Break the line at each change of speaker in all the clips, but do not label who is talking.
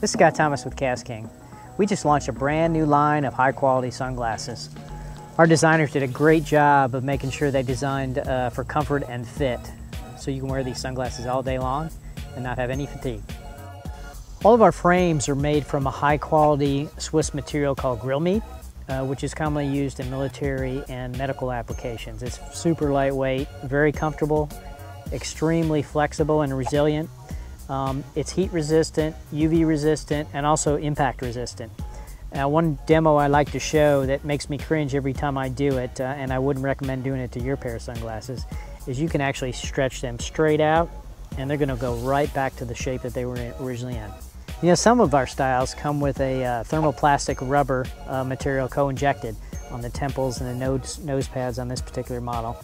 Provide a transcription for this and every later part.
This is Scott Thomas with KastKing. We just launched a brand new line of high quality sunglasses. Our designers did a great job of making sure they designed uh, for comfort and fit. So you can wear these sunglasses all day long and not have any fatigue. All of our frames are made from a high quality Swiss material called Grilamid, uh, which is commonly used in military and medical applications. It's super lightweight, very comfortable, extremely flexible and resilient. Um, it's heat resistant, UV resistant, and also impact resistant. Now, one demo I like to show that makes me cringe every time I do it, uh, and I wouldn't recommend doing it to your pair of sunglasses, is you can actually stretch them straight out, and they're gonna go right back to the shape that they were originally in. You know, some of our styles come with a uh, thermoplastic rubber uh, material co-injected on the temples and the nose, nose pads on this particular model,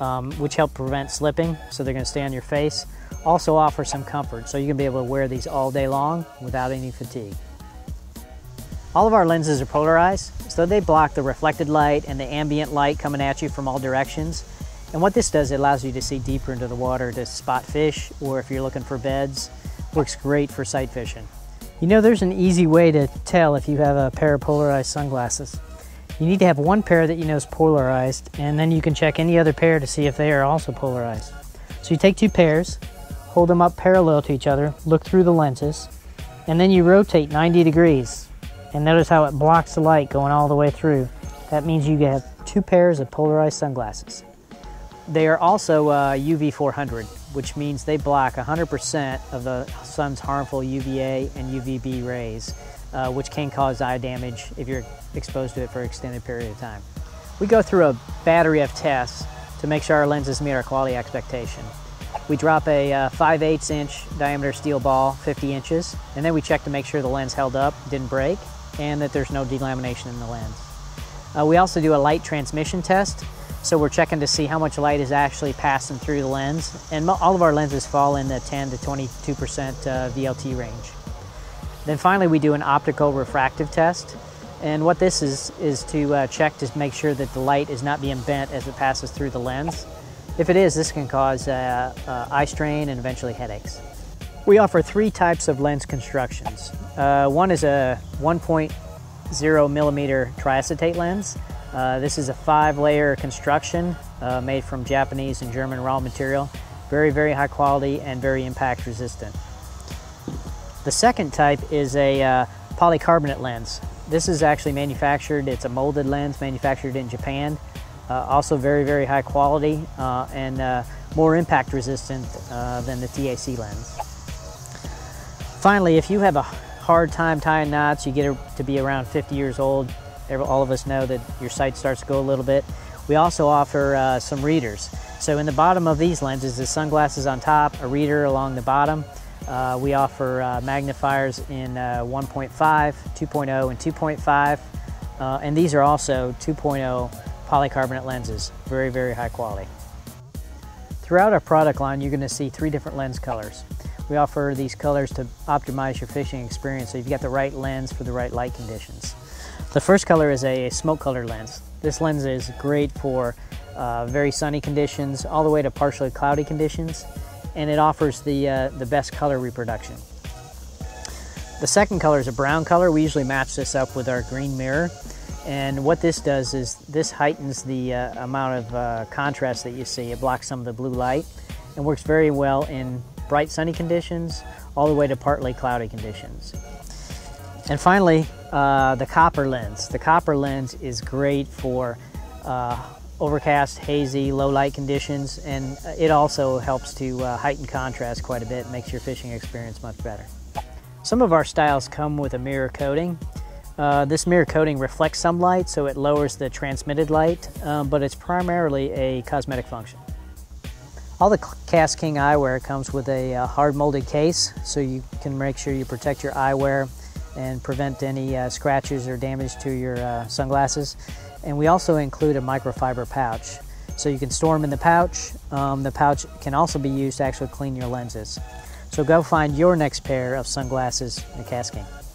um, which help prevent slipping, so they're gonna stay on your face also offer some comfort, so you can be able to wear these all day long without any fatigue. All of our lenses are polarized, so they block the reflected light and the ambient light coming at you from all directions. And what this does, it allows you to see deeper into the water to spot fish, or if you're looking for beds, works great for sight fishing. You know, there's an easy way to tell if you have a pair of polarized sunglasses. You need to have one pair that you know is polarized, and then you can check any other pair to see if they are also polarized. So you take two pairs, hold them up parallel to each other, look through the lenses, and then you rotate 90 degrees. And notice how it blocks the light going all the way through. That means you have two pairs of polarized sunglasses. They are also uh, UV 400, which means they block 100% of the sun's harmful UVA and UVB rays, uh, which can cause eye damage if you're exposed to it for an extended period of time. We go through a battery of tests to make sure our lenses meet our quality expectation. We drop a uh, 5 8 inch diameter steel ball, 50 inches, and then we check to make sure the lens held up, didn't break, and that there's no delamination in the lens. Uh, we also do a light transmission test, so we're checking to see how much light is actually passing through the lens, and all of our lenses fall in the 10 to 22% uh, VLT range. Then finally we do an optical refractive test, and what this is is to uh, check to make sure that the light is not being bent as it passes through the lens. If it is, this can cause uh, uh, eye strain and eventually headaches. We offer three types of lens constructions. Uh, one is a 1.0 millimeter triacetate lens. Uh, this is a five layer construction uh, made from Japanese and German raw material. Very, very high quality and very impact resistant. The second type is a uh, polycarbonate lens. This is actually manufactured, it's a molded lens manufactured in Japan. Uh, also very, very high quality uh, and uh, more impact resistant than the TAC lens. Finally, if you have a hard time tying knots, you get to be around 50 years old, all of us know that your sight starts to go a little bit. We also offer uh, some readers. So in the bottom of these lenses is sunglasses on top, a reader along the bottom. Uh, we offer uh, magnifiers in 1.5, 2.0, and 2.5. and these are also 2.0 polycarbonate lenses, very, very high quality. Throughout our product line, you're gonna see three different lens colors. We offer these colors to optimize your fishing experience so you've got the right lens for the right light conditions. The first color is a smoke colored lens. This lens is great for uh, very sunny conditions all the way to partially cloudy conditions and it offers the, uh, the best color reproduction. The second color is a brown color. We usually match this up with our green mirror and what this does is this heightens the uh, amount of uh, contrast that you see. It blocks some of the blue light and works very well in bright sunny conditions all the way to partly cloudy conditions. And finally, uh, the copper lens. The copper lens is great for uh, overcast, hazy, low light conditions, and it also helps to uh, heighten contrast quite a bit, makes your fishing experience much better. Some of our styles come with a mirror coating. Uh, this mirror coating reflects some light, so it lowers the transmitted light, um, but it's primarily a cosmetic function. All the KastKing eyewear comes with a uh, hard molded case, so you can make sure you protect your eyewear and prevent any uh, scratches or damage to your uh, sunglasses. And we also include a microfiber pouch, so you can store them in the pouch. Um, the pouch can also be used to actually clean your lenses. So go find your next pair of sunglasses at KastKing.